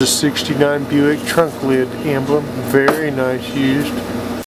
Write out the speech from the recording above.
The 69 Buick trunk lid emblem, very nice used.